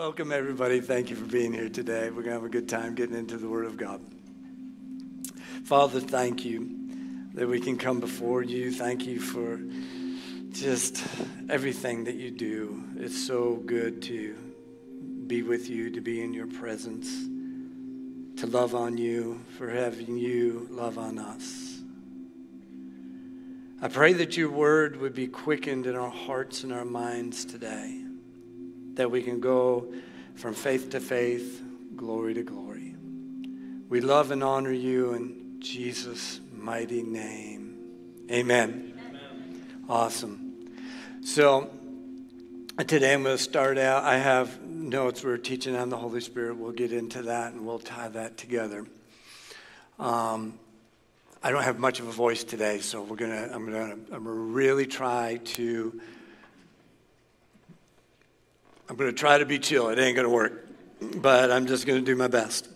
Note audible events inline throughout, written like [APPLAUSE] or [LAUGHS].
Welcome, everybody. Thank you for being here today. We're going to have a good time getting into the Word of God. Father, thank you that we can come before you. Thank you for just everything that you do. It's so good to be with you, to be in your presence, to love on you, for having you love on us. I pray that your word would be quickened in our hearts and our minds today that we can go from faith to faith, glory to glory. We love and honor you in Jesus' mighty name. Amen. Amen. Awesome. So today I'm going to start out. I have notes. We're teaching on the Holy Spirit. We'll get into that and we'll tie that together. Um, I don't have much of a voice today, so we're gonna. I'm gonna. I'm gonna really try to I'm going to try to be chill. It ain't going to work, but I'm just going to do my best.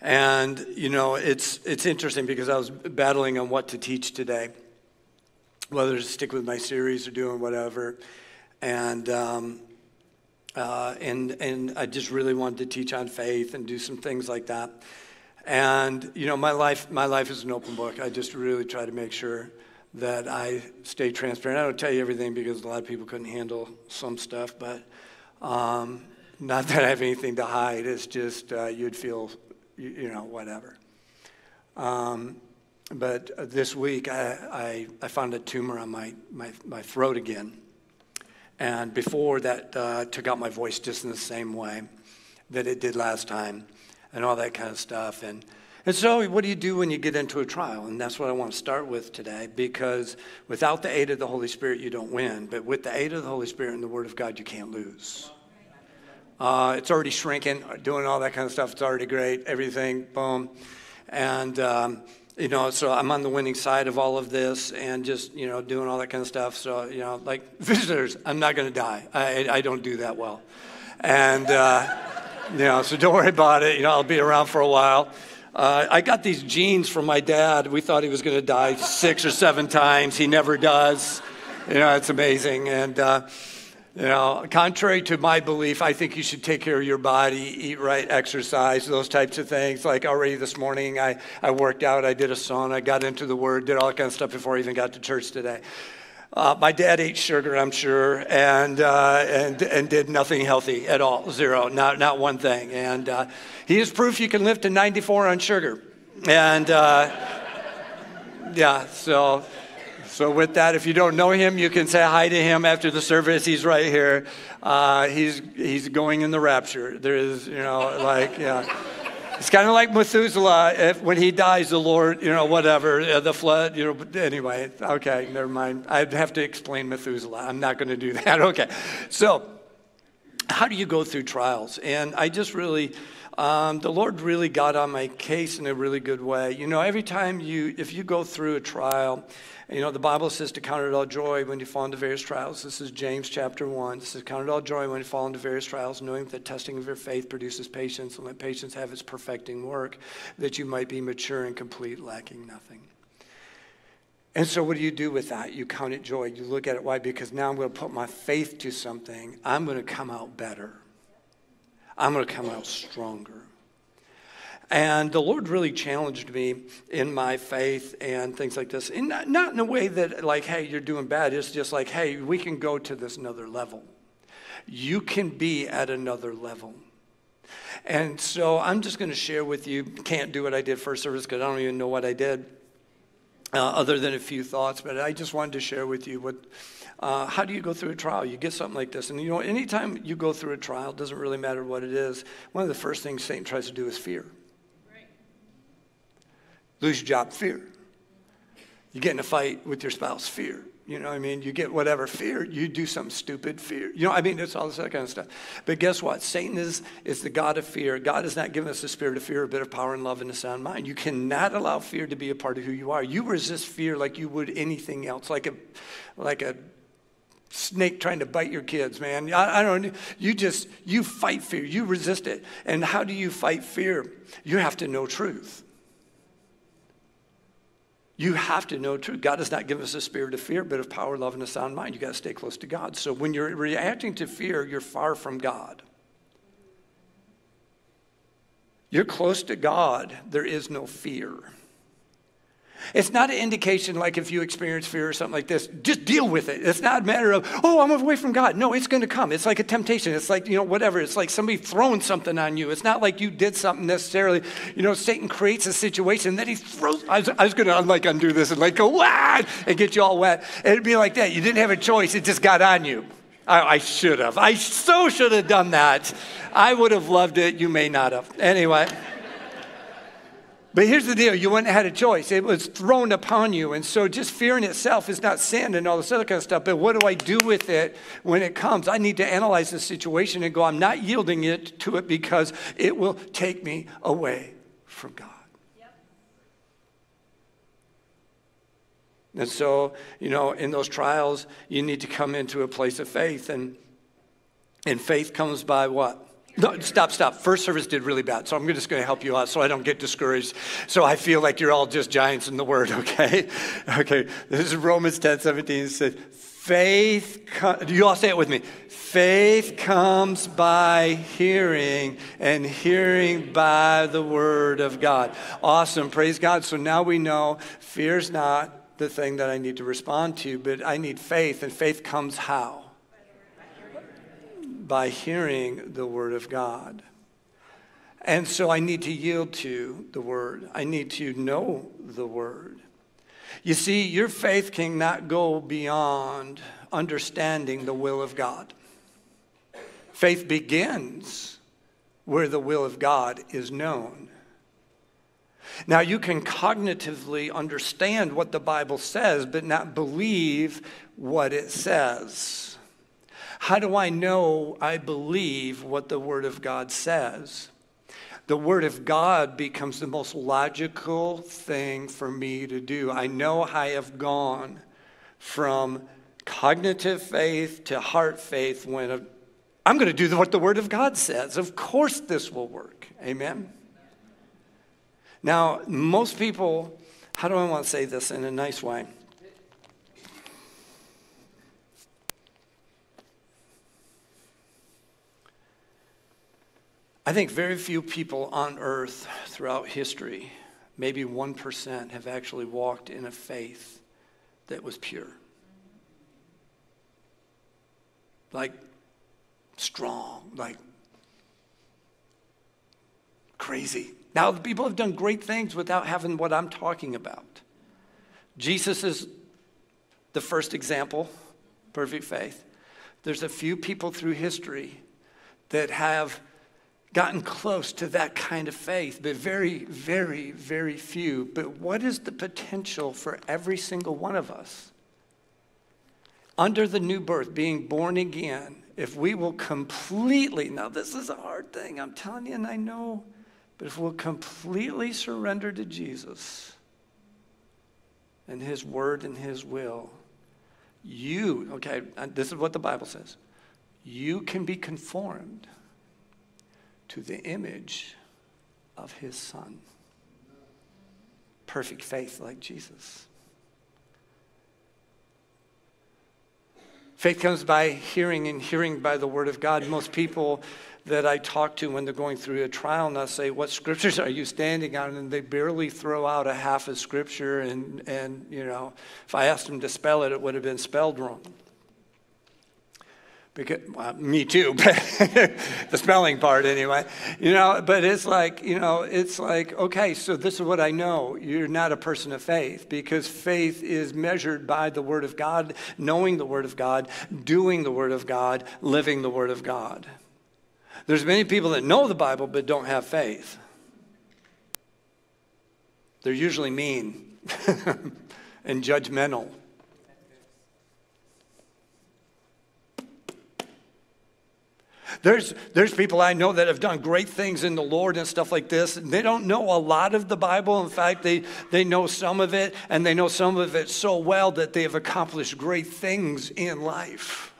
And you know, it's it's interesting because I was battling on what to teach today, whether to stick with my series or doing whatever, and um, uh, and and I just really wanted to teach on faith and do some things like that. And you know, my life my life is an open book. I just really try to make sure that I stay transparent. I don't tell you everything because a lot of people couldn't handle some stuff, but um, not that I have anything to hide. It's just uh, you'd feel, you, you know, whatever. Um, but this week I, I, I, found a tumor on my, my, my throat again. And before that uh, took out my voice just in the same way that it did last time and all that kind of stuff. And and so, what do you do when you get into a trial? And that's what I want to start with today because without the aid of the Holy Spirit, you don't win. But with the aid of the Holy Spirit and the Word of God, you can't lose. Uh, it's already shrinking, doing all that kind of stuff. It's already great, everything, boom. And, um, you know, so I'm on the winning side of all of this and just, you know, doing all that kind of stuff. So, you know, like [LAUGHS] visitors, I'm not going to die. I, I don't do that well. And, uh, you know, so don't worry about it. You know, I'll be around for a while. Uh, I got these genes from my dad. We thought he was going to die six or seven times. He never does. You know, it's amazing. And, uh, you know, contrary to my belief, I think you should take care of your body, eat right, exercise, those types of things. Like already this morning, I, I worked out, I did a sauna, I got into the Word, did all that kind of stuff before I even got to church today. Uh, my dad ate sugar, I'm sure, and, uh, and, and did nothing healthy at all, zero, not, not one thing. And uh, he is proof you can live to 94 on sugar. And uh, yeah, so, so with that, if you don't know him, you can say hi to him after the service. He's right here. Uh, he's, he's going in the rapture. There is, you know, like, yeah. It's kind of like Methuselah. If, when he dies, the Lord, you know, whatever, uh, the flood, you know, anyway, okay, never mind. I'd have to explain Methuselah. I'm not going to do [LAUGHS] that. Okay. So, how do you go through trials? And I just really, um, the Lord really got on my case in a really good way. You know, every time you, if you go through a trial, you know, the Bible says to count it all joy when you fall into various trials. This is James chapter 1. It says, Count it all joy when you fall into various trials, knowing that the testing of your faith produces patience, and let patience have its perfecting work, that you might be mature and complete, lacking nothing. And so, what do you do with that? You count it joy. You look at it. Why? Because now I'm going to put my faith to something. I'm going to come out better. I'm going to come out stronger. And the Lord really challenged me in my faith and things like this. And not, not in a way that, like, hey, you're doing bad. It's just like, hey, we can go to this another level. You can be at another level. And so I'm just going to share with you, can't do what I did first service because I don't even know what I did, uh, other than a few thoughts. But I just wanted to share with you what, uh, how do you go through a trial? You get something like this. And you know, anytime you go through a trial, it doesn't really matter what it is, one of the first things Satan tries to do is fear. Lose your job, fear. You get in a fight with your spouse, fear. You know, what I mean, you get whatever fear, you do some stupid, fear. You know, I mean, it's all this kind of stuff. But guess what? Satan is, is the God of fear. God has not given us the spirit of fear, a bit of power and love and a sound mind. You cannot allow fear to be a part of who you are. You resist fear like you would anything else, like a, like a snake trying to bite your kids, man. I, I, don't you just you fight fear. You resist it. And how do you fight fear? You have to know truth. You have to know truth. God has not given us a spirit of fear, but of power, love, and a sound mind. You got to stay close to God. So when you're reacting to fear, you're far from God. You're close to God, there is no fear. It's not an indication like if you experience fear or something like this, just deal with it. It's not a matter of, oh, I'm away from God. No, it's going to come. It's like a temptation. It's like, you know, whatever. It's like somebody throwing something on you. It's not like you did something necessarily. You know, Satan creates a situation that he throws. I was, was going to like undo this and like go, wah, and get you all wet. It'd be like that. You didn't have a choice. It just got on you. I, I should have. I so should have done that. I would have loved it. You may not have. Anyway. But here's the deal you wouldn't have had a choice. It was thrown upon you. And so just fear in itself is not sin and all this other kind of stuff. But what do I do with it when it comes? I need to analyze the situation and go, I'm not yielding it to it because it will take me away from God. And so, you know, in those trials, you need to come into a place of faith. And, and faith comes by what? No, stop, stop. First service did really bad, so I'm just going to help you out so I don't get discouraged. So I feel like you're all just giants in the word, [LAUGHS] okay? Okay, this is Romans 10 17. It says, faith, do you all say it with me? Faith comes by hearing, and hearing by the word of God. Awesome, praise God. So now we know fear's not the thing that I need to respond to, but I need faith, and faith comes how? By hearing the Word of God. And so I need to yield to the Word. I need to know the Word. You see, your faith cannot go beyond understanding the will of God. Faith begins where the will of God is known. Now, you can cognitively understand what the Bible says, but not believe what it says. How do I know I believe what the Word of God says? The Word of God becomes the most logical thing for me to do. I know I have gone from cognitive faith to heart faith when I'm going to do what the Word of God says. Of course, this will work. Amen. Now, most people, how do I want to say this in a nice way? I think very few people on earth throughout history, maybe 1%, have actually walked in a faith that was pure. Like strong, like crazy. Now, people have done great things without having what I'm talking about. Jesus is the first example, perfect faith. There's a few people through history that have gotten close to that kind of faith, but very, very, very few. But what is the potential for every single one of us? Under the new birth, being born again, if we will completely, now this is a hard thing, I'm telling you, and I know, but if we'll completely surrender to Jesus and His word and His will, you, okay, this is what the Bible says, you can be conformed to the image of his son. Perfect faith like Jesus. Faith comes by hearing and hearing by the word of God. Most people that I talk to when they're going through a trial and I say, What scriptures are you standing on? And they barely throw out a half a scripture. And, and you know, if I asked them to spell it, it would have been spelled wrong. Because, well, me too, [LAUGHS] but the spelling part anyway. You know, but it's like, you know, it's like, okay, so this is what I know. You're not a person of faith because faith is measured by the Word of God, knowing the Word of God, doing the Word of God, living the Word of God. There's many people that know the Bible but don't have faith. They're usually mean [LAUGHS] and judgmental. There's, there's people I know that have done great things in the Lord and stuff like this. They don't know a lot of the Bible. In fact, they, they know some of it, and they know some of it so well that they have accomplished great things in life.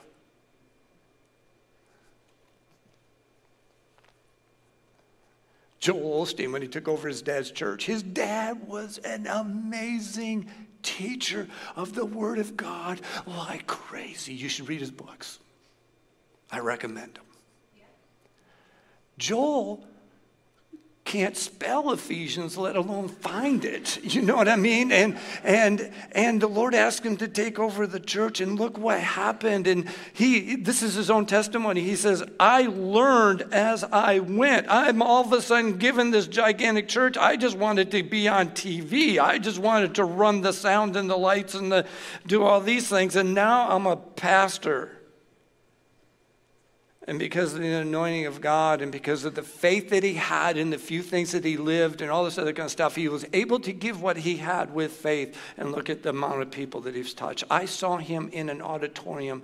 Joel Osteen, when he took over his dad's church, his dad was an amazing teacher of the Word of God like crazy. You should read his books. I recommend them. Joel can't spell Ephesians, let alone find it. You know what I mean? And and and the Lord asked him to take over the church, and look what happened. And he this is his own testimony. He says, I learned as I went. I'm all of a sudden given this gigantic church. I just wanted to be on TV. I just wanted to run the sound and the lights and the do all these things. And now I'm a pastor. And because of the anointing of God and because of the faith that he had in the few things that he lived and all this other kind of stuff, he was able to give what he had with faith and look at the amount of people that he's touched. I saw him in an auditorium.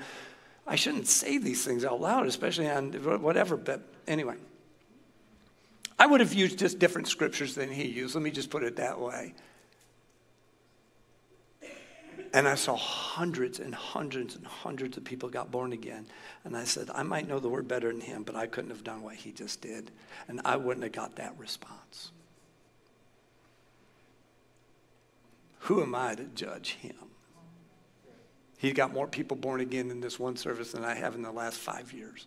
I shouldn't say these things out loud, especially on whatever, but anyway. I would have used just different scriptures than he used. Let me just put it that way. And I saw hundreds and hundreds and hundreds of people got born again. And I said, I might know the word better than him, but I couldn't have done what he just did. And I wouldn't have got that response. Who am I to judge him? He got more people born again in this one service than I have in the last five years.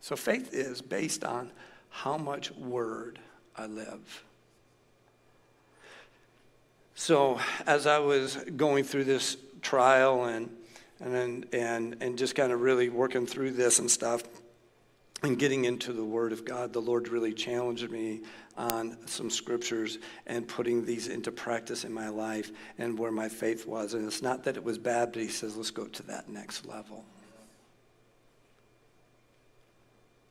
So faith is based on how much word I live. So as I was going through this trial and and and and just kind of really working through this and stuff and getting into the word of God, the Lord really challenged me on some scriptures and putting these into practice in my life and where my faith was. And it's not that it was bad, but he says, let's go to that next level.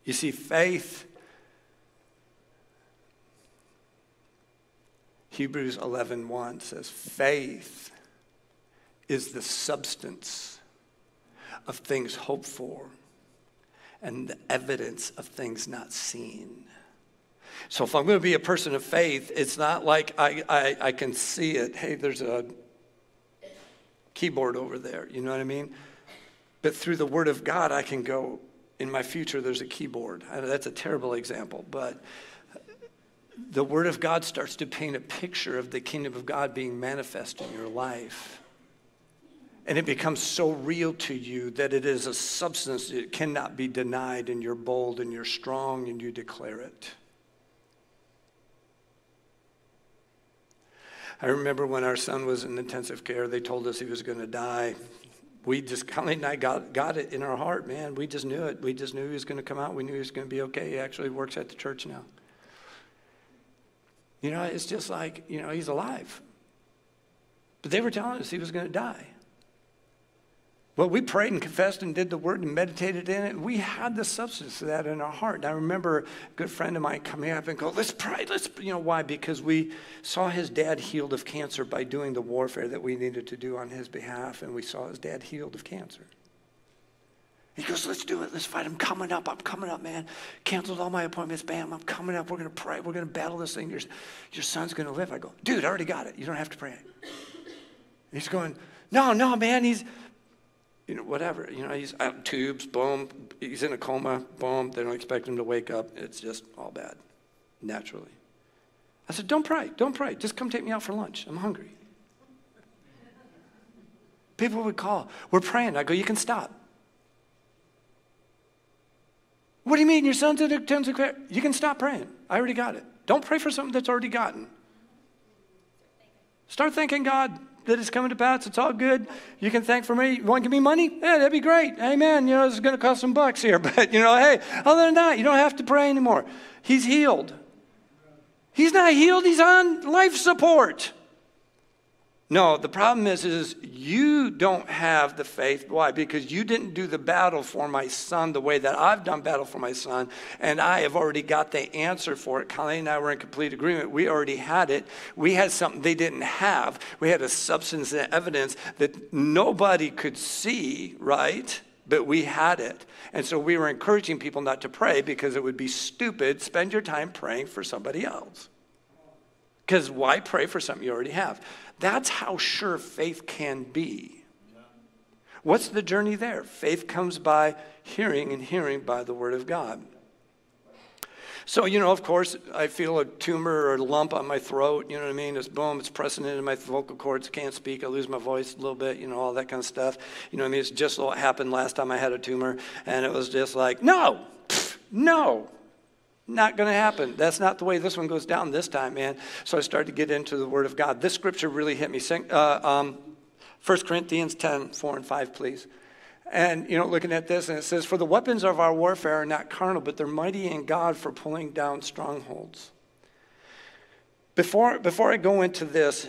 You see, faith Hebrews 11:1 1 says faith is the substance of things hoped for and the evidence of things not seen. So if I'm going to be a person of faith, it's not like I, I, I can see it. Hey, there's a keyboard over there. You know what I mean? But through the Word of God, I can go, in my future, there's a keyboard. That's a terrible example, but the Word of God starts to paint a picture of the kingdom of God being manifest in your life. And it becomes so real to you that it is a substance that cannot be denied, and you're bold and you're strong and you declare it. I remember when our son was in intensive care, they told us he was going to die. We just, Colleen and I got, got it in our heart, man. We just knew it. We just knew he was going to come out. We knew he was going to be okay. He actually works at the church now. You know, it's just like, you know, he's alive. But they were telling us he was going to die. Well, we prayed and confessed and did the word and meditated in it. We had the substance of that in our heart. And I remember a good friend of mine coming up and go, let's pray. Let's, you know, why? Because we saw his dad healed of cancer by doing the warfare that we needed to do on his behalf. And we saw his dad healed of cancer. He goes, let's do it. Let's fight. I'm coming up. I'm coming up, man. Canceled all my appointments. Bam, I'm coming up. We're going to pray. We're going to battle this thing. Your, your son's going to live. I go, dude, I already got it. You don't have to pray. He's going, no, no, man. He's, you know, whatever. You know, he's out tubes, boom. He's in a coma, boom. They don't expect him to wake up. It's just all bad, naturally. I said, don't pray. Don't pray. Just come take me out for lunch. I'm hungry. People would call. We're praying. I go, you can stop. What do you mean? Your son's in intensive care? You can stop praying. I already got it. Don't pray for something that's already gotten. Start thanking God that it's coming to pass. It's all good. You can thank for me. You want to give me money? Yeah, that'd be great. Amen. You know, it's going to cost some bucks here. [LAUGHS] But, you know, hey, other than that, you don't have to pray anymore. He's healed. He's not healed. He's on life support. No, the problem is, is you don't have the faith. Why? Because you didn't do the battle for my son the way that I've done battle for my son, and I have already got the answer for it. Colleen and I were in complete agreement. We already had it. We had something they didn't have. We had a substance and evidence that nobody could see, right? But we had it. And so we were encouraging people not to pray because it would be stupid. Spend your time praying for somebody else. Because why pray for something you already have? That's how sure faith can be. What's the journey there? Faith comes by hearing, and hearing by the Word of God. So, you know, of course, I feel a tumor or a lump on my throat. You know what I mean? It's boom, it's pressing into my vocal cords. Can't speak. I lose my voice a little bit, you know, all that kind of stuff. You know what I mean? It's just what happened last time I had a tumor. And it was just like, no, no, not going to happen. That's not the way this one goes down this time, man. So I started to get into the Word of God. This scripture really hit me. Uh, um, 1 Corinthians 10, 4 and 5, please. And, you know, looking at this, and it says, For the weapons of our warfare are not carnal, but they're mighty in God for pulling down strongholds. Before, before I go into this,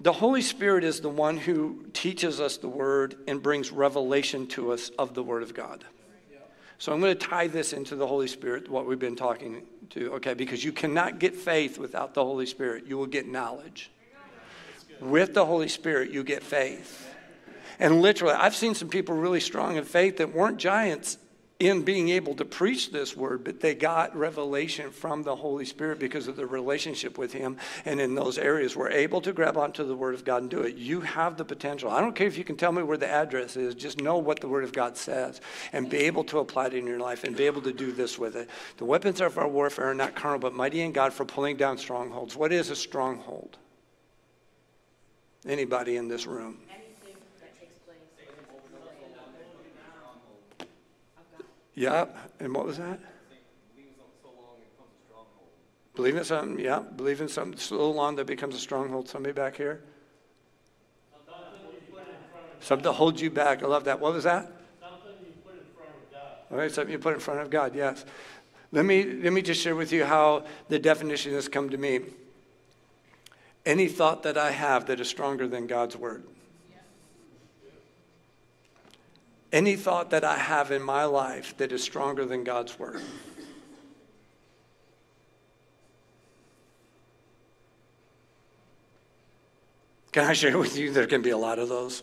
the Holy Spirit is the one who teaches us the Word and brings revelation to us of the Word of God. So I'm going to tie this into the Holy Spirit, what we've been talking to, okay? Because you cannot get faith without the Holy Spirit. You will get knowledge. With the Holy Spirit, you get faith. And literally, I've seen some people really strong in faith that weren't giants in being able to preach this word, but they got revelation from the Holy Spirit because of their relationship with Him. And in those areas, were able to grab onto the Word of God and do it. You have the potential. I don't care if you can tell me where the address is, just know what the Word of God says and be able to apply it in your life and be able to do this with it. The weapons of our warfare are not carnal, but mighty in God for pulling down strongholds. What is a stronghold? Anybody in this room? Yeah, and what was that? Believe in something, yeah. Believe in something so long that becomes a stronghold. Somebody back here? Something to hold you back. I love that. What was that? Something you put in front of God. All right, something you put in front of God, yes. Let me, let me just share with you how the definition has come to me. Any thought that I have that is stronger than God's word. Any thought that I have in my life that is stronger than God's word. Can I share with you? There can be a lot of those.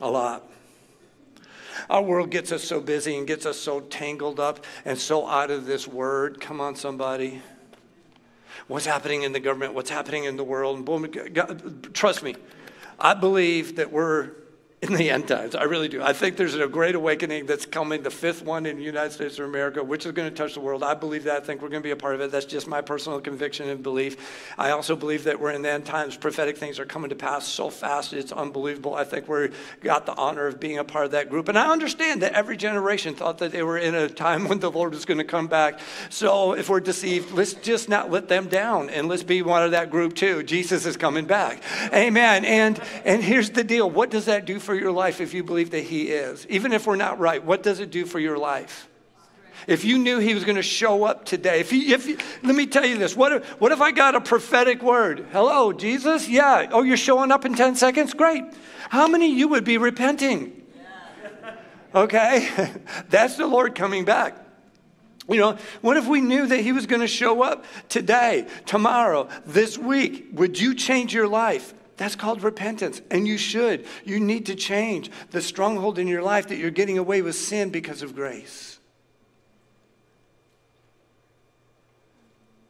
A lot. Our world gets us so busy and gets us so tangled up and so out of this word. Come on, somebody. What's happening in the government? What's happening in the world? And boom, God, trust me, I believe that we're in the end times. I really do. I think there's a great awakening that's coming, the fifth one in the United States of America, which is going to touch the world. I believe that. I think we're going to be a part of it. That's just my personal conviction and belief. I also believe that we're in the end times. Prophetic things are coming to pass so fast, it's unbelievable. I think we got the honor of being a part of that group. And I understand that every generation thought that they were in a time when the Lord was going to come back. So if we're deceived, let's just not let them down and let's be one of that group too. Jesus is coming back. Amen. And and here's the deal. What does that do for for your life if you believe that He is? Even if we're not right, what does it do for your life? If you knew he was going to show up today, if, he, if he, let me tell you this, what if, what if I got a prophetic word? Hello, Jesus? Yeah. Oh, you're showing up in 10 seconds? Great. How many of you would be repenting? Okay? [LAUGHS] That's the Lord coming back. You know, what if we knew that he was going to show up today, tomorrow, this week? Would you change your life? That's called repentance. And you should. You need to change the stronghold in your life that you're getting away with sin because of grace.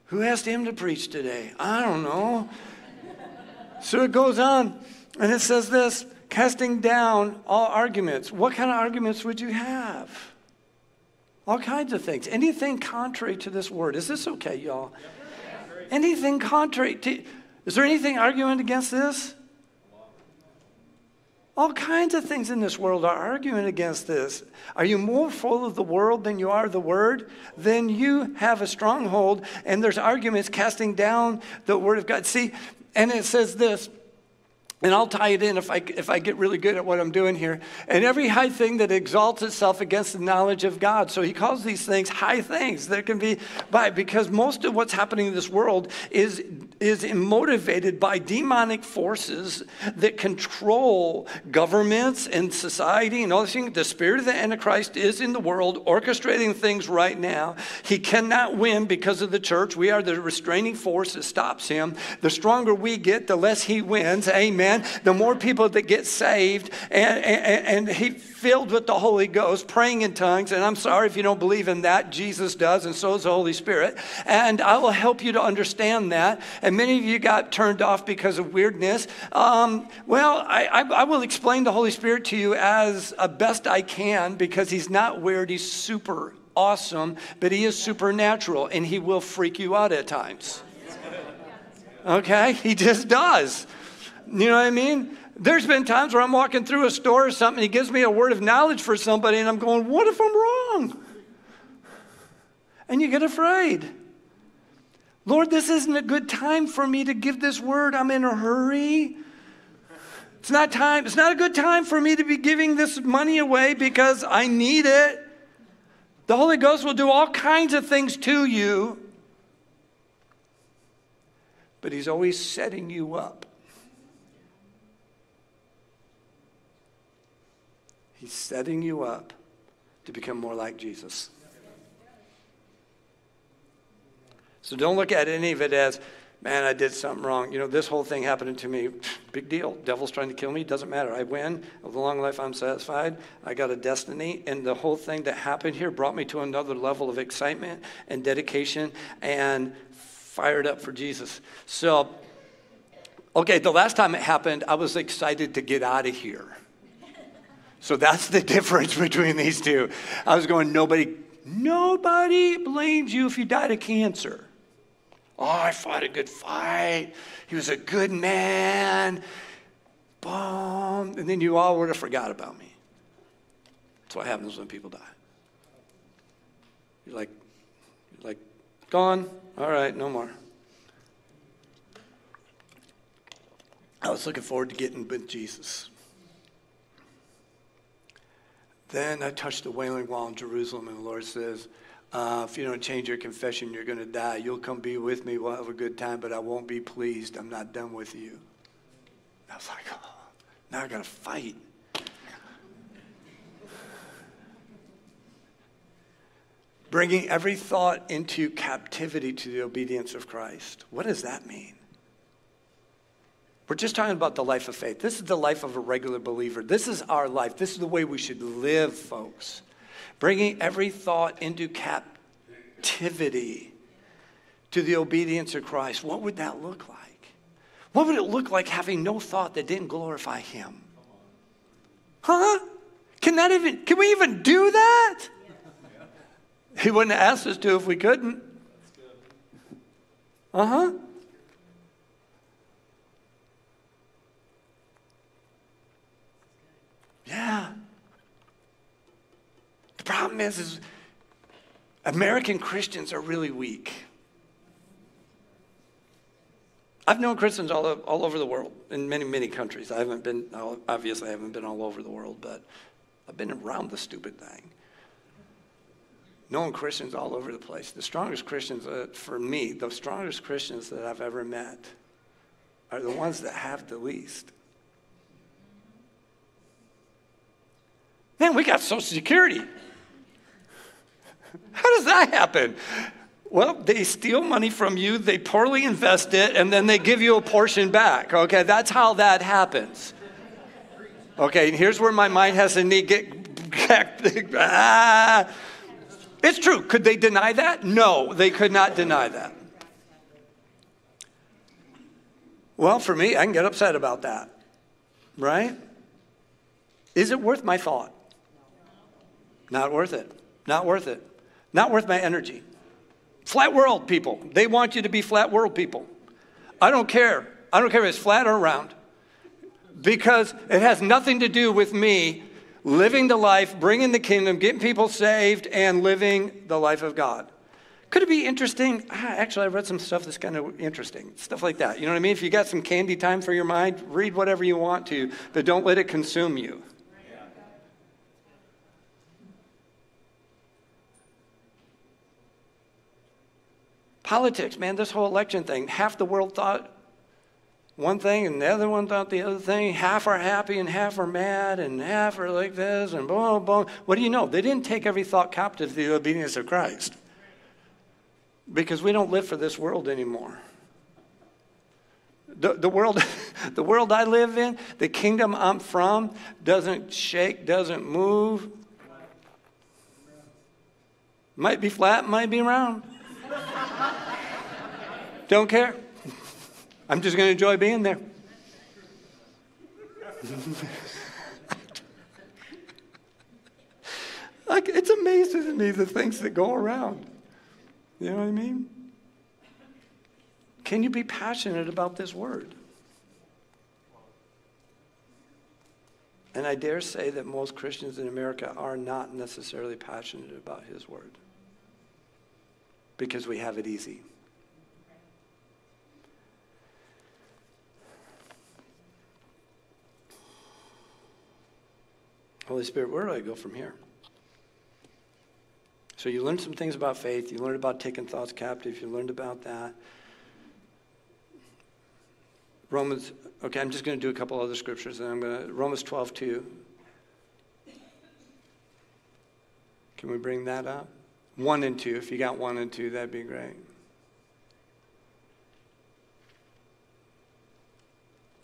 Who asked him to preach today? I don't know. so it goes on, and it says this casting down all arguments. What kind of arguments would you have? All kinds of things. Anything contrary to this word. Is this okay, y'all? Anything contrary to is there anything arguing against this? All kinds of things in this world are arguing against this. Are you more full of the world than you are the word? Then you have a stronghold, and there's arguments casting down the word of God. See, and it says this and I'll tie it in if I, if I get really good at what I'm doing here. And every high thing that exalts itself against the knowledge of God. So he calls these things high things There can be by, because most of what's happening in this world is, is motivated by demonic forces that control governments and society and all these things. The spirit of the Antichrist is in the world, orchestrating things right now. He cannot win because of the church. We are the restraining force that stops him. The stronger we get, the less he wins. Amen the more people that get saved and, and, and he filled with the Holy Ghost, praying in tongues. And I'm sorry if you don't believe in that. Jesus does, and so does the Holy Spirit. And I will help you to understand that. And many of you got turned off because of weirdness. Um, well, I, I, I will explain the Holy Spirit to you as best I can because he's not weird, he's super awesome, but He is supernatural and He will freak you out at times. Okay? He just does. You know what I mean? There's been times where I'm walking through a store or something, He gives me a word of knowledge for somebody, and I'm going, What if I'm wrong? And you get afraid. Lord, this isn't a good time for me to give this word. I'm in a hurry. It's not time. It's not a good time for me to be giving this money away because I need it. The Holy Ghost will do all kinds of things to you. But he's always setting you up. He's setting you up to become more like Jesus. So don't look at any of it as, man, I did something wrong. You know, this whole thing happened to me. [LAUGHS] Big deal. Devil's trying to kill me. Doesn't matter. I win. A long life, I'm satisfied. I got a destiny. And the whole thing that happened here brought me to another level of excitement and dedication and fired up for Jesus. So, okay, the last time it happened, I was excited to get out of here. So that's the [LAUGHS] difference between these two. I was going, nobody, nobody blames you if you died of cancer. Oh, I fought a good fight. He was a good man. Boom. And then you all would have forgot about me. That's what happens when people die. You're like, you're like, gone. All right, no more. I was looking forward to getting with Jesus. Then I touched the Wailing Wall in Jerusalem, and the Lord says, uh, if you don't change your confession, you're going to die. You'll come be with me. We'll have a good time, but I won't be pleased. I'm not done with you. I was like, oh, now I got to fight. Bringing every thought into captivity to the obedience of Christ. What does that mean? We're just talking about the life of faith. This is the life of a regular believer. This is our life. This is the way we should live, folks bringing every thought into captivity to the obedience of Christ. What would that look like? What would it look like having no thought that didn't glorify Him? Huh? Can that even, can we even do that? He wouldn't asked us to if we couldn't. Uh Yeah problem is, is American Christians are really weak. I've known Christians all, all over the world, in many, many countries. I haven't been, obviously, I haven't been all over the world, but I've been around the stupid thing. Knowing Christians all over the place. The strongest Christians, uh, for me, the strongest Christians that I've ever met are the ones that have the least. Man, we got Social Security. How does that happen? Well, they steal money from you, they poorly invest it, and then they give you a portion back. Okay, that's how that happens. Okay, and here's where my mind has to get. ah. It's true. Could they deny that? No, they could not deny that. Well, for me, I can get upset about that, right? Is it worth my thought? Not worth it. Not worth it. Not worth my energy. Flat world people. They want you to be flat world people. I don't care. I don't care if it's flat or round. Because it has nothing to do with me living the life, bringing the kingdom, getting people saved, and living the life of God. Could it be interesting? Ah, actually, I read some stuff that's kind of interesting. Stuff like that. You know what I mean? If you got some candy time for your mind, read whatever you want to, but don't let it consume you. Politics, man, this whole election thing, half the world thought one thing and the other one thought the other thing. Half are happy and half are mad and half are like this and boom, boom. What do you know? They didn't take every thought captive to the obedience of Christ because we don't live for this world anymore. The, the, world, [LAUGHS] the world I live in, the kingdom I'm from, doesn't shake, doesn't move. Might be flat, might be round. Don't care. I'm just going to enjoy being there. Like, it's amazing to me the things that go around. You know what I mean? Can you be passionate about this word? And I dare say that most Christians in America are not necessarily passionate about his word because we have it easy. Holy Spirit, where do I go from here? So you learned some things about faith. You learned about taking thoughts captive. You learned about that. Romans, okay, I'm just going to do a couple other scriptures, and I'm going to, Romans 12, 2. Can we bring that up? One and two. If you got one and two, that'd be great.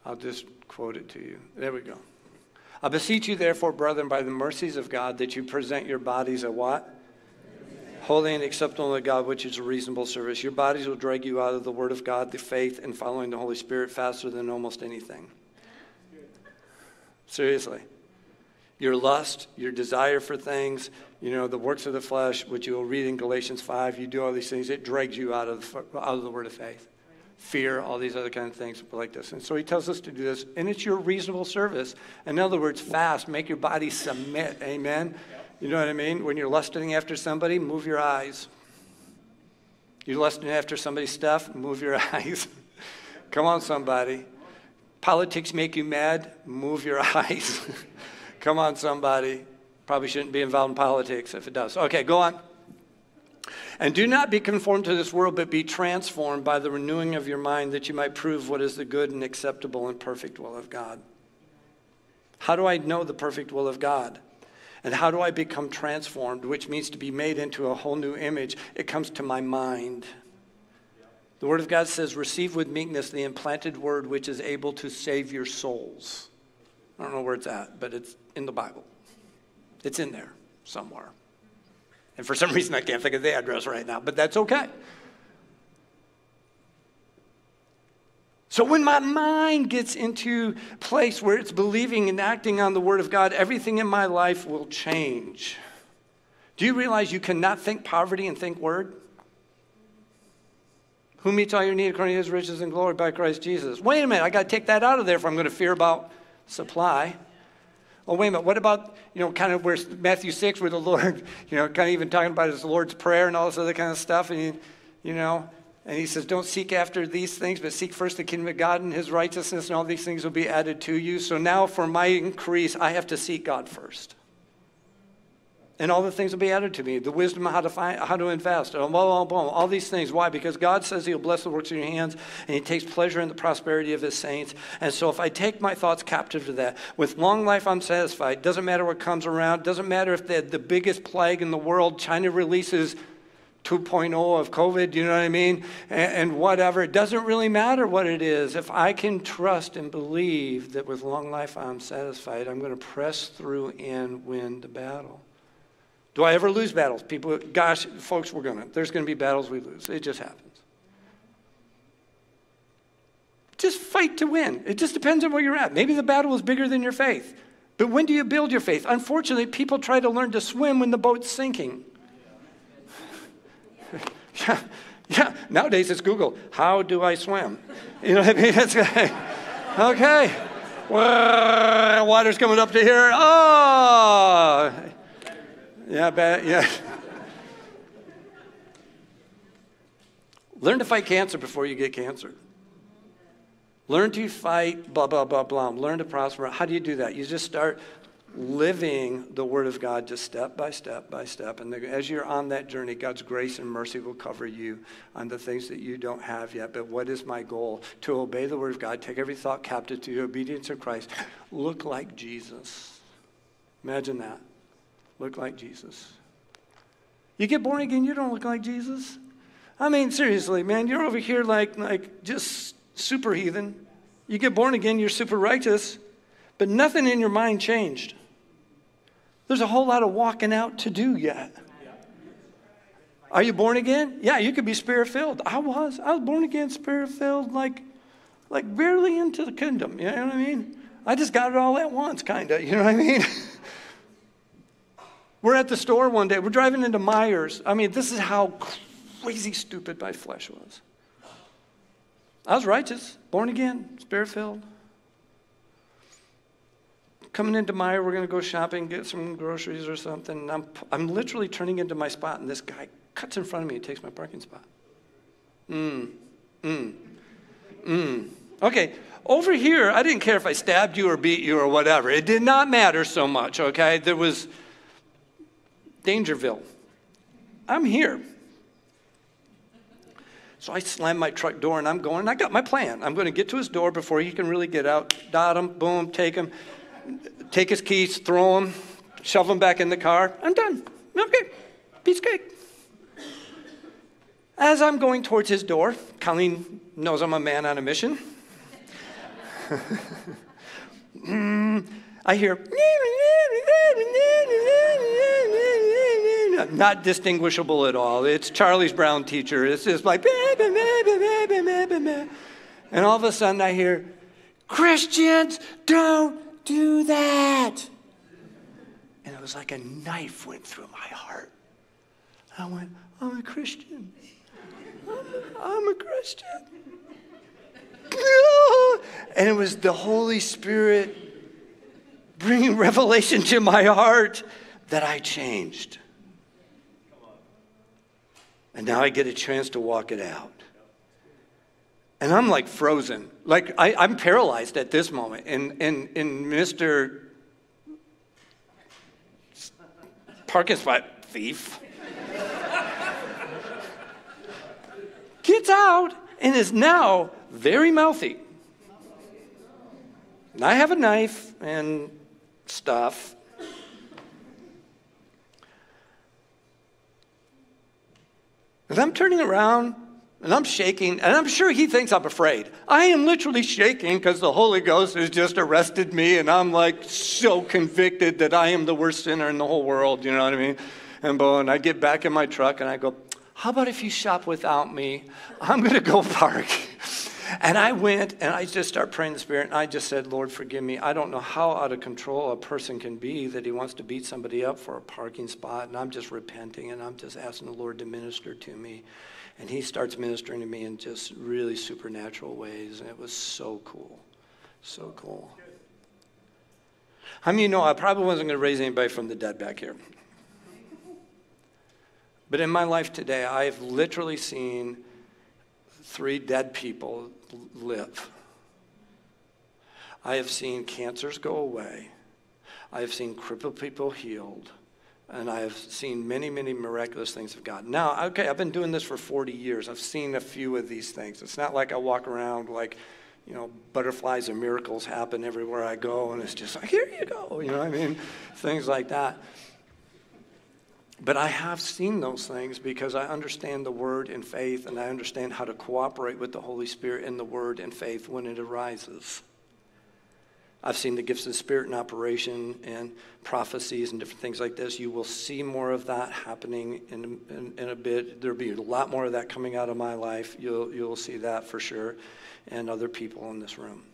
I'll just quote it to you. There we go. I beseech you, therefore, brethren, by the mercies of God, that you present your bodies a what? Holy and acceptable to God, which is a reasonable service. Your bodies will drag you out of the Word of God, the faith, and following the Holy Spirit faster than almost anything. Seriously. Your lust, your desire for things, you know, the works of the flesh, which you'll read in Galatians 5, you do all these things, it drags you out of, the, out of the Word of faith fear, all these other kind of things like this. And so he tells us to do this, and it's your reasonable service. In other words, fast, make your body submit. Amen. You know what I mean? When you're lusting after somebody, move your eyes. You're lusting after somebody's stuff, move your [LAUGHS] eyes. Come on, somebody. Politics make you mad, move your [LAUGHS] eyes. Come on, somebody. Probably shouldn't be involved in politics if it does. Okay, go on. And do not be conformed to this world, but be transformed by the renewing of your mind, that you might prove what is the good and acceptable and perfect will of God. How do I know the perfect will of God? And how do I become transformed, which means to be made into a whole new image? It comes to my mind. The Word of God says, Receive with meekness the implanted word which is able to save your souls. I don't know where it's at, but it's in the Bible. It's in there somewhere. And for some [LAUGHS] reason, I can't think of the address right now, but that's okay. So when my mind gets into place where it's believing and acting on the word of God, everything in my life will change. Do you realize you cannot think poverty and think word? Who meets all your need according to his riches and glory by Christ Jesus? Wait a minute, I got to take that out of there if I'm going to fear about supply. Oh, wait a minute, what about, you know, kind of where Matthew 6, where the Lord, [LAUGHS] you know, kind of even talking about his Lord's Prayer and all this other kind of stuff, and, you, you know, and he says, don't seek after these things, but seek first the kingdom of God and his righteousness, and all these things will be added to you. So now for my increase, I have to seek God first and all the things will be added to me. The wisdom of how to find how to invest blah, blah, blah, all these things. Why? Because god says he'll bless the works of your hands and he takes pleasure in the prosperity of his saints. And so if i take my thoughts captive to that with long life i'm satisfied. Doesn't matter what comes around. Doesn't matter if the, the biggest plague in the world china releases 2.0 of covid you know what i mean? And, and whatever. It doesn't really matter what it is. If i can trust and believe that with long life i'm satisfied i'm going to press through and win the battle do I ever lose battles? People, gosh, folks, we're going to. There's going to be battles we lose. It just happens. Just fight to win. It just depends on where you're at. Maybe the battle is bigger than your faith. But when do you build your faith? Unfortunately, people try to learn to swim when the boat's sinking. [LAUGHS] yeah, yeah. Nowadays it's Google. How do I swim? You know what I mean? Okay. Water's coming up to here. Oh, yeah, bad, yeah. Learn to fight cancer before you get cancer. Learn to fight blah, blah, blah, blah. Learn to prosper. How do you do that? You just start living the Word of God just step by step by step. And as you're on that journey, God's grace and mercy will cover you on the things that you don't have yet. But what is my goal? To obey the Word of God, take every thought captive to obedience of Christ, look like Jesus. Imagine that look like Jesus. You get born again, you don't look like Jesus. I mean, seriously, man, you're over here like, like just super heathen. You get born again, you're super righteous, but nothing in your mind changed. There's a whole lot of walking out to do yet. Are you born again? Yeah, you could be spirit filled. I was. I was born again, spirit filled, like, like barely into the kingdom. You know what I mean? I just got it all at once, kind of. You know what I mean? [LAUGHS] We're at the store one day. We're driving into Meijer's. I mean, this is how crazy stupid my flesh was. I was righteous, born again, spirit filled. Coming into Meijer, we're going to go shopping, get some groceries or something. I'm, I'm literally turning into my spot, and this guy cuts in front of me and takes my parking spot. Mm, mm, mm. Okay, over here, I didn't care if I stabbed you or beat you or whatever. It did not matter so much, okay? There was Dangerville. I'm here. So I slam my truck door and I'm going, and I got my plan. I'm going to get to his door before he can really get out, dot him, boom, take him, take his keys, throw him, shove him back in the car. I'm done. Okay, piece of cake. As I'm going towards his door, Colleen knows I'm a man on a mission. [LAUGHS] Mm, I hear, not distinguishable at all. It's Charlie's Brown teacher. It's just like, and all of a sudden I hear, Christians, don't do that. And it was like a knife went through my heart. I went, I'm a Christian. I'm a, I'm a Christian. [LAUGHS] And it was the Holy Spirit bringing revelation to my heart that I changed. And now I get a chance to walk it out. And I'm like frozen. Like I, am paralyzed at this moment. And, and, and Mr. Parking spot thief gets out and is now very mouthy. And I have a knife and stuff. And I'm turning around and I'm shaking, and I'm sure he thinks I'm afraid. I am literally shaking because the Holy Ghost has just arrested me, and I'm like so convicted that I am the worst sinner in the whole world, you know what I mean? And, and I get back in my truck and I go, How about if you shop without me? I'm to go [LAUGHS] park. And I went and I just started praying the Spirit, and I just said, Lord, forgive me. I don't know how out of control a person can be that he wants to beat somebody up for a parking spot. And I'm just repenting and I'm just asking the Lord to minister to me. And he starts ministering to me in just really supernatural ways. And it was so cool. So cool. I mean, you know, I probably wasn't going to raise anybody from the dead back here. But in my life today, I've literally seen three dead people live. I have seen cancers go away. I have seen crippled people healed. And I have seen many, many miraculous things of God. Now, okay, I've been doing this for 40 years. I've seen a few of these things. It's not like I walk around like, you know, butterflies and miracles happen everywhere I go, and it's just like, here you go. You know I mean? Things like that. But I have seen those things because I understand the Word and faith, and I understand how to cooperate with the Holy Spirit in the Word and faith when it arises. I've seen the gifts of the Spirit in operation and prophecies and different things like this. You will see more of that happening in, in, in, a bit. There'll be a lot more of that coming out of my life. You'll, you'll see that for sure, and other people in this room.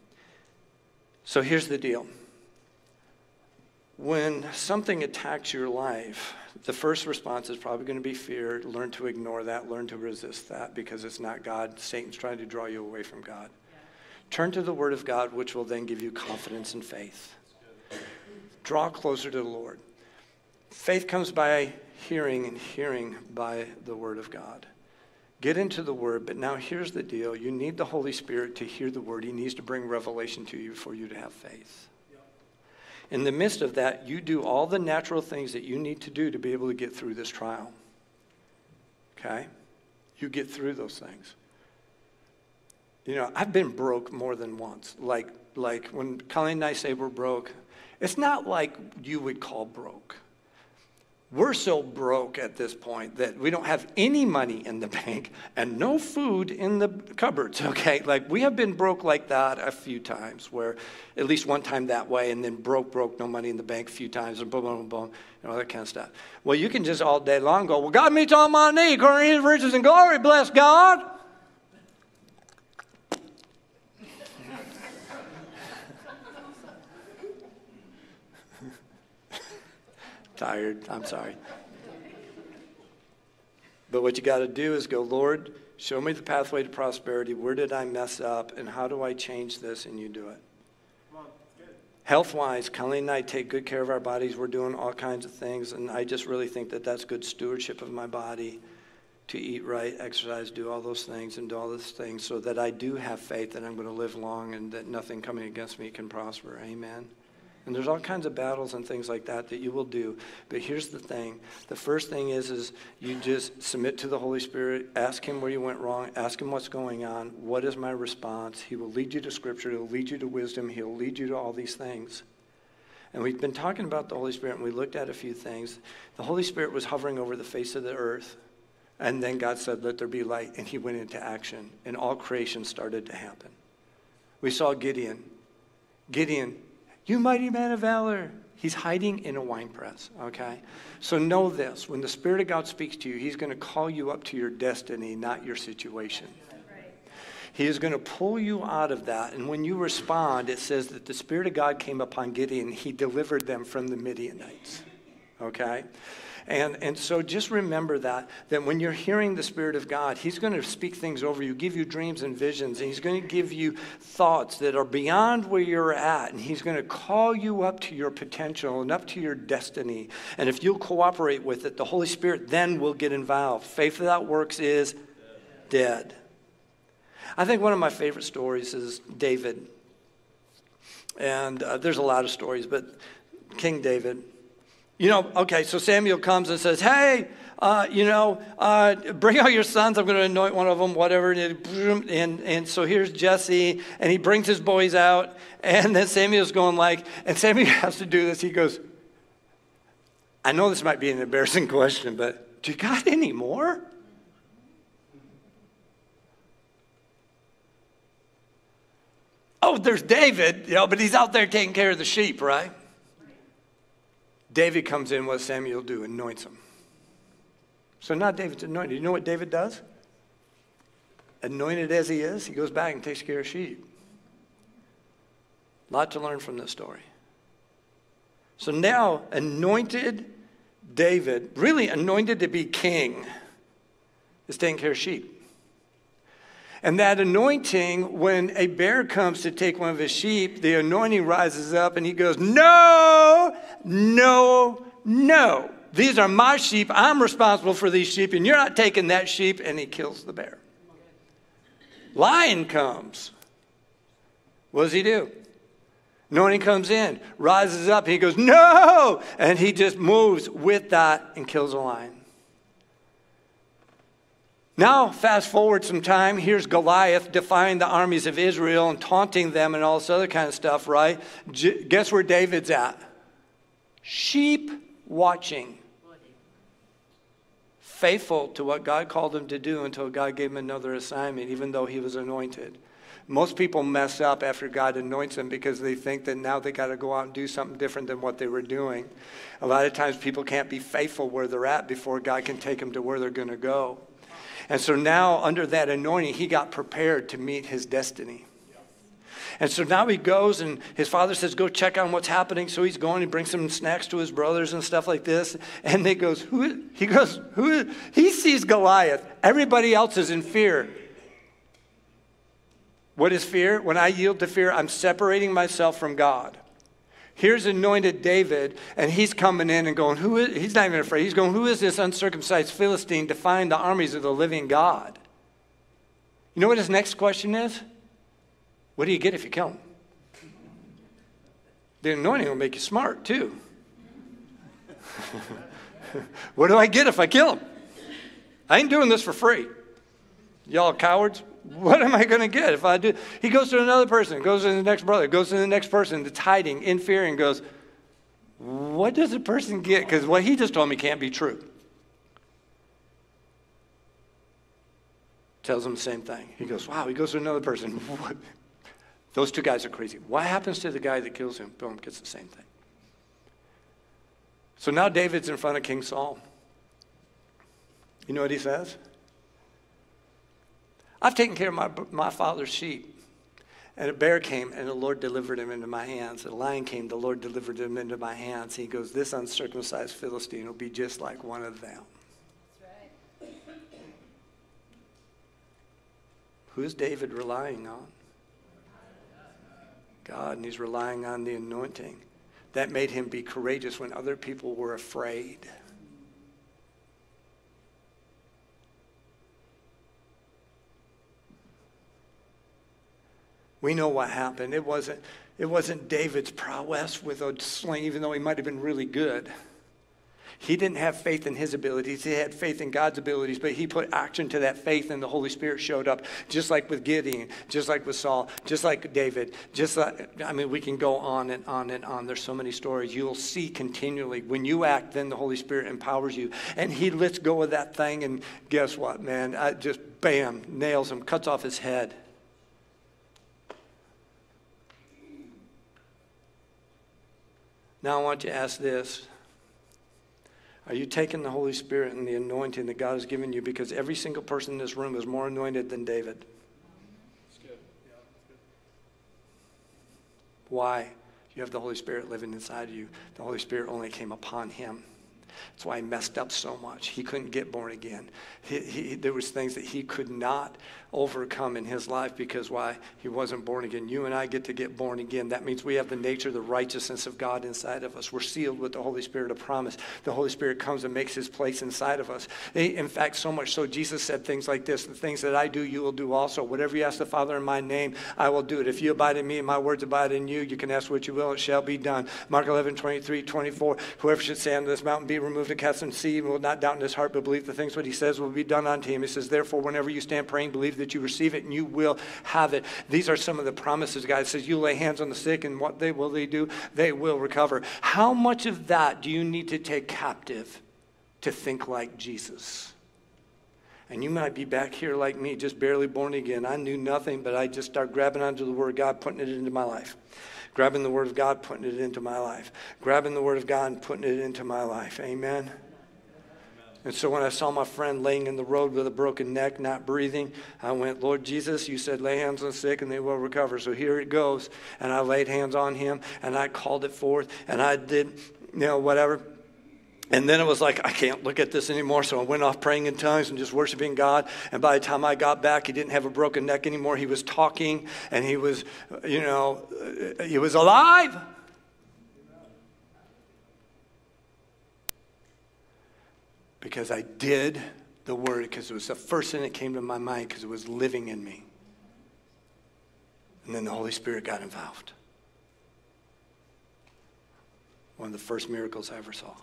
So here's the deal when something attacks your life, the first response is probably going to be fear. Learn to ignore that, learn to resist that because it's not God. Satan's trying to draw you away from God. Turn to the Word of God, which will then give you confidence and faith. Draw closer to the Lord. Faith comes by hearing, and hearing by the Word of God. Get into the Word, but now here's the deal you need the Holy Spirit to hear the Word, He needs to bring revelation to you for you to have faith. In the midst of that, you do all the natural things that you need to do to be able to get through this trial. Okay? You get through those things. You know, I've been broke more than once. Like, like when Colleen and I say we're broke, it's not like you would call broke. We're so broke at this point that we don't have any money in the bank and no food in the cupboards, [LAUGHS] okay? Like we have been broke like that a few times, where at least one time that way, and then broke, broke, no money in the bank a few times, and boom, boom, boom, and all that kind of stuff. Well, you can just all day long go, well, God meets all my needs, according to his riches and glory, bless God. Tired. I'm sorry. But what you got to do is go, Lord, show me the pathway to prosperity. Where did I mess up? And how do I change this? And you do it. Health wise, Colleen and I take good care of our bodies. We're doing all kinds of things. And I just really think that that's good stewardship of my body to eat right, exercise, do all those things, and do all those things so that I do have faith that I'm going to live long and that nothing coming against me can prosper. Amen. And there's all kinds of battles and things like that that you will do. But here's the thing. The first thing is is you just submit to the Holy Spirit, ask him where you went wrong, ask him what's going on, what is my response? He will lead you to scripture, he'll lead you to wisdom, he'll lead you to all these things. And we've been talking about the Holy Spirit and we looked at a few things. The Holy Spirit was hovering over the face of the earth. And then God said, Let there be light. And he went into action. And all creation started to happen. We saw Gideon. Gideon you mighty man of valor. He's hiding in a wine press, okay? So know this when the Spirit of God speaks to you, He's going to call you up to your destiny, not your situation. He is going to pull you out of that. And when you respond, it says that the Spirit of God came upon Gideon. He delivered them from the Midianites. Okay? And, and so just remember that, that when you're hearing the Spirit of God, He's going to speak things over you, give you dreams and visions, and He's going to give you thoughts that are beyond where you're at, and He's going to call you up to your potential and up to your destiny. And if you'll cooperate with it, the Holy Spirit then will get involved. Faith without works is dead. I think one of my favorite stories is David. And uh, there's a lot of stories, but King David. You know, okay, so Samuel comes and says, Hey, uh, you know, uh, bring out your sons. I'm going to anoint one of them, whatever. And, and, and so here's Jesse, and he brings his boys out. And then Samuel's going like, and Samuel [LAUGHS] has to do this. He goes, I know this might be an embarrassing [LAUGHS] question, but do you got any more? Oh, there's David, you know, but he's out there taking care of the sheep, right? David comes in, what Samuel do? Anoints him. So not David's anointed. You know what David does? Anointed as he is, he goes back and takes care of sheep. A lot to learn from this story. So now, anointed David, really anointed to be king, is taking care of sheep. And that anointing, when a bear comes to take one of his sheep, the anointing rises up and he goes, No, no, no. These are my sheep. I'm responsible for these sheep, and you're not taking that sheep. And he kills the bear. Lion comes. What does he do? Anointing comes in, rises up, he goes, No! And he just moves with that and kills a lion. Now, fast forward some time, here's Goliath defying the armies of Israel and taunting them and all this other kind of stuff, right? Guess where David's at? Sheep watching. Faithful to what God called him to do until God gave him another assignment, even though he was anointed. Most people mess up after God anoints them because they think that now they got to go out and do something different than what they were doing. A lot of times people can't be faithful where they're at before God can take them to where they're going to go. And so now, under that anointing, he got prepared to meet his destiny. And so now he goes, and his father says, Go check on what's happening. So he's going, he brings some snacks to his brothers and stuff like this. And they goes, Who? He goes, Who? He sees Goliath. Everybody else is in fear. What is fear? When I yield to fear, I'm separating myself from God. Here's anointed David, and he's coming in and going, Who is, he's not even afraid. He's going, Who is this uncircumcised Philistine defying the armies of the living God? You know what his next question is? What do you get if you kill him? The anointing will make you smart, too. [LAUGHS] what do I get if I kill him? I ain't doing this for free. Y'all cowards? What am I going to get if I do? He goes to another person, goes to the next brother, goes to the next person that's hiding in fear and goes, What does a person get? Because what he just told me can't be true. Tells him the same thing. He goes, Wow, he goes to another person. [LAUGHS] Those two guys are crazy. What happens to the guy that kills him? Boom, gets the same thing. So now David's in front of King Saul. You know what he says? I've taken care of my, my father's sheep. And a bear came, and the Lord delivered him into my hands. And a lion came, the Lord delivered him into my hands. He goes, This uncircumcised Philistine will be just like one of them. That's right. Who's David relying on? God, and he's relying on the anointing. That made him be courageous when other people were afraid. We know what happened. It wasn't, it wasn't David's prowess with a sling, even though he might have been really good. He didn't have faith in his abilities. He had faith in God's abilities, but he put action to that faith, and the Holy Spirit showed up, just like with Gideon, just like with Saul, just like David. Just like, I mean, we can go on and on and on. There's so many stories. You'll see continually. When you act, then the Holy Spirit empowers you. And he lets go of that thing, and guess what, man? I just, bam, nails him, cuts off his head. Now I want you to ask this. Are you taking the Holy Spirit and the anointing that God has given you? Because every single person in this room is more anointed than David. It's good. Why? You have the Holy Spirit living inside of you. The Holy Spirit only came upon him. That's why he messed up so much. He couldn't get born again. He, he, there was things that he could not overcome in his life because why? He wasn't born again. You and I get to get born again. That means we have the nature, the righteousness of God inside of us. We're sealed with the Holy Spirit of promise. The Holy Spirit comes and makes his place inside of us. In fact, so much so, Jesus said things like this The things that I do, you will do also. Whatever you ask the Father in my name, I will do it. If you abide in me and my words abide in you, you can ask what you will, it shall be done. Mark 11, 23, 24. Whoever should say unto this mountain, be removed and cast the sea, will not doubt in his heart, but believe the things what he says will be done unto him. He says, Therefore, whenever you stand praying, believe that you receive it and you you will have it. These are some of the promises God says you lay hands on the sick and what they will they do? They will recover. How much of that do you need to take captive to think like Jesus? And you might be back here like me, just barely born again. I knew nothing, but I just start grabbing onto the Word of God, putting it into my life. Grabbing the Word of God, putting it into my life. Grabbing the Word of God and putting it into my life. Amen. And so when I saw my friend laying in the road with a broken neck, not breathing, I went, Lord Jesus, you said lay hands on the sick and they will recover. So here it goes. And I laid hands on him and I called it forth and I did, you know, whatever. And then it was like, I can't look at this anymore. So I went off praying in tongues and just worshiping God. And by the time I got back, he didn't have a broken neck anymore. He was talking and he was, you know, he was alive. because I did the word because it was the first thing that came to my mind because it was living in me. And then the Holy Spirit got involved. One of the first miracles I ever saw.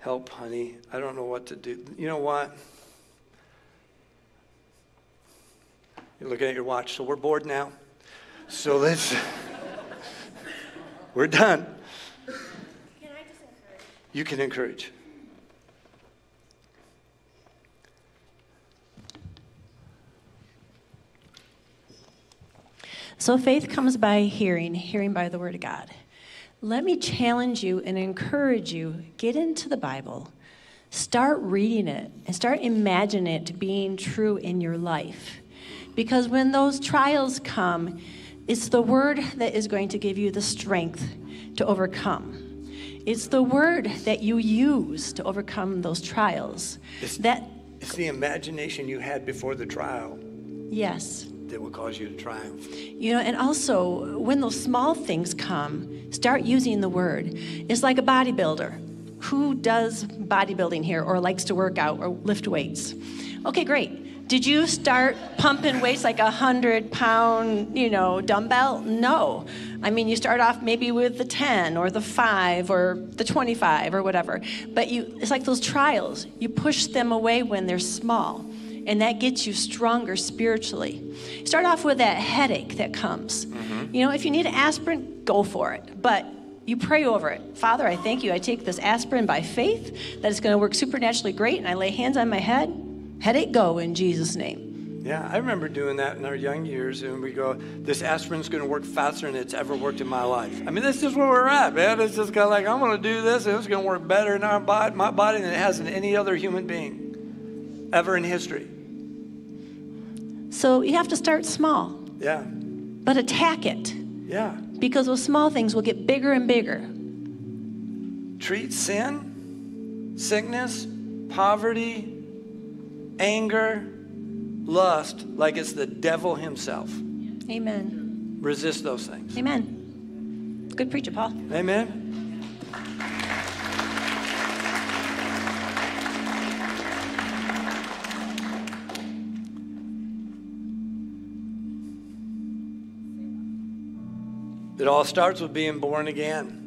Help, honey. I don't know what to do. You know what? You're looking at your watch, so we're bored now. So let's. We're done. Can I just encourage? You can encourage. So faith comes by hearing, hearing by the word of God. Let me challenge you and encourage you get into the Bible. Start reading it and start imagining it being true in your life. Because when those trials come, it's the word that is going to give you the strength to overcome. It's the word that you use to overcome those trials. It's, that it's the imagination you had before the trial yes. That will cause you to triumph. You know, and also when those small things come, start using the word. It's like a bodybuilder. Who does bodybuilding here or likes to work out or lift weights? Okay, great. Did you start pumping weights like a hundred pound, you know, dumbbell? No. I mean, you start off maybe with the 10 or the 5 or the 25 or whatever. But you, it's like those trials. You push them away when they're small, and that gets you stronger spiritually. Start off with that headache that comes. Mm-hmm. You know, if you need aspirin, go for it. But you pray over it. Father, I thank you. I take this aspirin by faith that it's going to work supernaturally great, and I lay hands on my head Headache go in Jesus' name. Yeah, I remember doing that in our young years, and we go, "This aspirin's going to work faster than it's ever worked in my life." I mean, that's just where we're at, man. It's just kind of like I'm going to do this, and it's going to work better in our body, my body than it has in any other human being. ever in history. So you have to start small, Yeah, but attack it yeah. because those small things will get bigger and bigger. Treat sin, sickness, poverty, anger, lust like it's the devil himself. Amen. Resist those things. Amen. Good preacher, Paul. Amen. It all starts with being born again.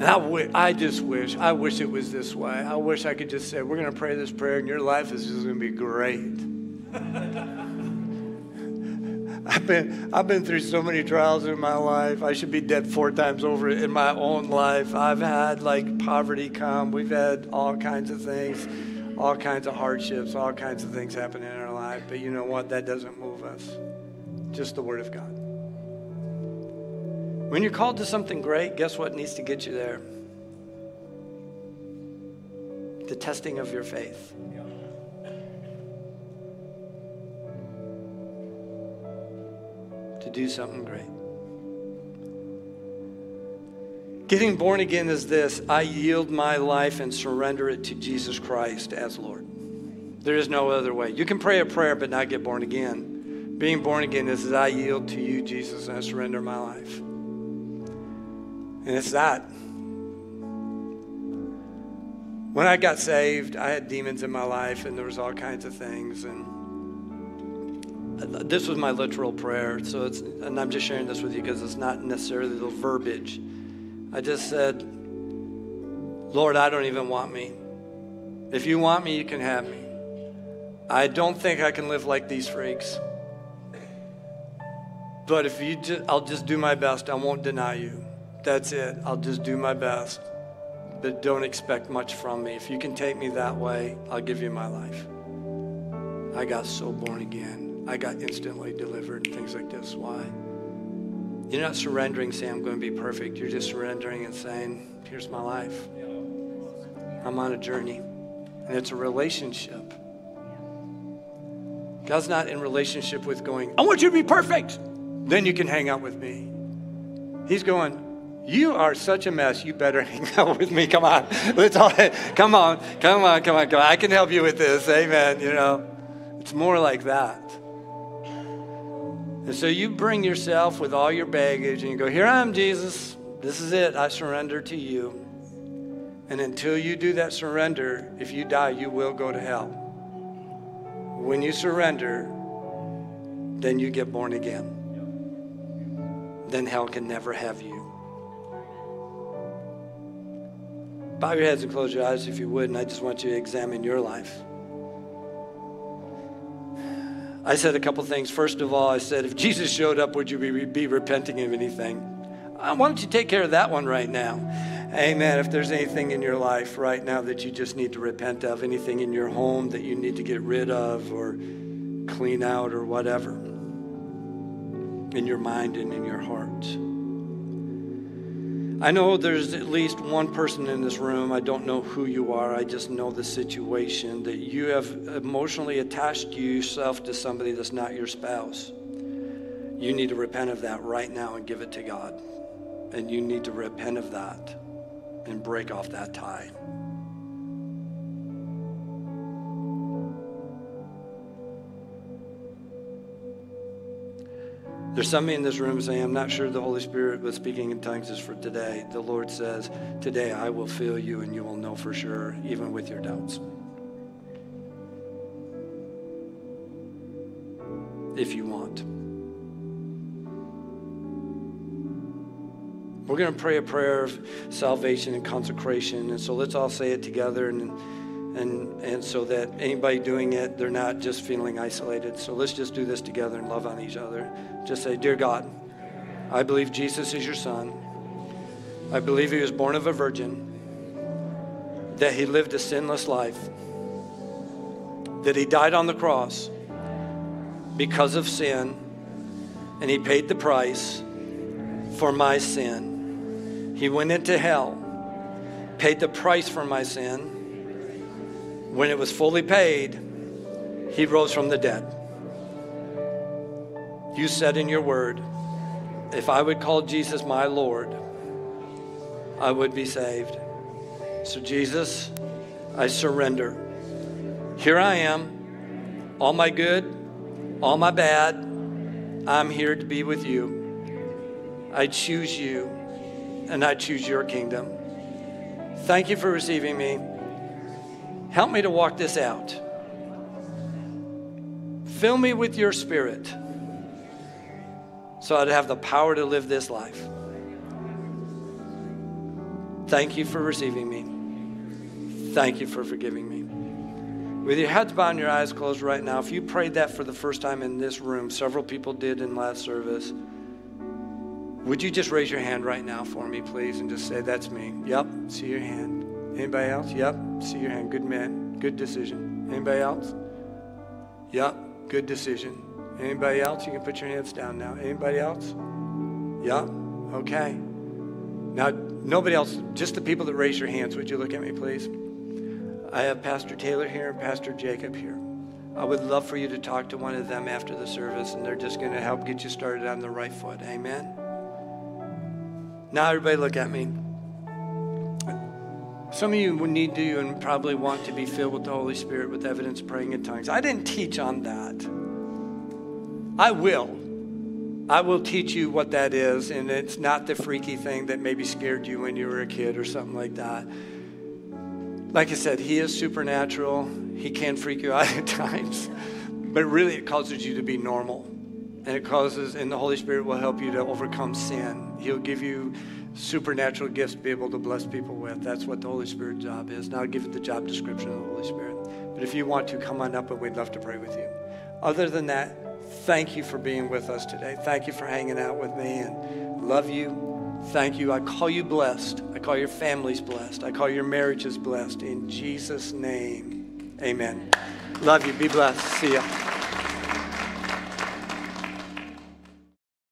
And I, w- I just wish, I wish it was this way. I wish I could just say, we're going to pray this prayer and your life is just going to be great. [LAUGHS] I've been, I've been through so many trials in my life. I should be dead four times over in my own life. I've had like poverty come. We've had all kinds of things, all kinds of hardships, all kinds of things happen in our life. But you know what? That doesn't move us. Just the Word of God. When you're called to something great, guess what needs to get you there? The testing of your faith. To do something great. Getting born again is this I yield my life and surrender it to Jesus Christ as Lord. There is no other way. You can pray a prayer but not get born again. Being born again is that I yield to you, Jesus, and I surrender my life. And it's that. When I got saved, I had demons in my life and there was all kinds of things and this was my literal prayer. So it's and I'm just sharing this with you because it's not necessarily the verbiage. I just said, Lord, I don't even want me. If you want me, you can have me. I don't think I can live like these freaks. But if you just, I'll just do my best. I won't deny you. That's it. I'll just do my best. But don't expect much from me. If you can take me that way, I'll give you my life. I got so born again. I got instantly delivered and things like this. Why? You're not surrendering, saying, I'm going to be perfect. You're just surrendering and saying, Here's my life. I'm on a journey. And it's a relationship. God's not in relationship with going, I want you to be perfect. Then you can hang out with me. He's going, you are such a mess. You better [LAUGHS] hang out with me. Come on. Let's all, [LAUGHS] come on. Come on. Come on. Come on. I can help you with this. Amen. You know, it's more like that. And so you bring yourself with all your baggage and you go, Here I am, Jesus. This is it. I surrender to you. And until you do that surrender, if you die, you will go to hell. When you surrender, then you get born again. Then hell can never have you. Bow your heads and close your eyes if you would, and I just want you to examine your life. I said a couple things. First of all, I said, if Jesus showed up, would you be, be repenting of anything? Uh, why don't you take care of that one right now? Amen. If there's anything in your life right now that you just need to repent of, anything in your home that you need to get rid of or clean out or whatever, in your mind and in your heart. I know there's at least one person in this room. I don't know who you are. I just know the situation that you have emotionally attached yourself to somebody that's not your spouse. You need to repent of that right now and give it to God. And you need to repent of that and break off that tie. There's somebody in this room saying, I'm not sure the Holy Spirit was speaking in tongues is for today. The Lord says, Today I will fill you and you will know for sure, even with your doubts. If you want. We're going to pray a prayer of salvation and consecration. And so let's all say it together and and and so that anybody doing it they're not just feeling isolated. So let's just do this together and love on each other. Just say dear god i believe jesus is your son. I believe he was born of a virgin that he lived a sinless life that he died on the cross because of sin and he paid the price for my sin. He went into hell paid the price for my sin when it was fully paid, he rose from the dead. You said in your word, if I would call Jesus my Lord, I would be saved. So, Jesus, I surrender. Here I am, all my good, all my bad. I'm here to be with you. I choose you, and I choose your kingdom. Thank you for receiving me. Help me to walk this out. Fill me with your spirit so I'd have the power to live this life. Thank you for receiving me. Thank you for forgiving me. With your heads bowed and your eyes closed right now, if you prayed that for the first time in this room, several people did in last service, would you just raise your hand right now for me, please, and just say, That's me? Yep, see your hand. Anybody else? Yep, see your hand. Good man. Good decision. Anybody else? Yep, good decision. Anybody else? You can put your hands down now. Anybody else? Yep, okay. Now, nobody else, just the people that raise your hands, would you look at me, please? I have Pastor Taylor here and Pastor Jacob here. I would love for you to talk to one of them after the service, and they're just going to help get you started on the right foot. Amen? Now, everybody, look at me. Some of you would need to and probably want to be filled with the Holy Spirit with evidence praying in tongues. I didn't teach on that. I will. I will teach you what that is, and it's not the freaky thing that maybe scared you when you were a kid or something like that. Like I said, He is supernatural. He can freak you [LAUGHS] out at times, but really it causes you to be normal. And it causes, and the Holy Spirit will help you to overcome sin. He'll give you supernatural gifts be able to bless people with. That's what the Holy Spirit's job is. Now give it the job description of the Holy Spirit. But if you want to, come on up and we'd love to pray with you. Other than that, thank you for being with us today. Thank you for hanging out with me and love you. Thank you. I call you blessed. I call your families blessed. I call your marriages blessed. In Jesus' name, amen. Love you. Be blessed. See ya.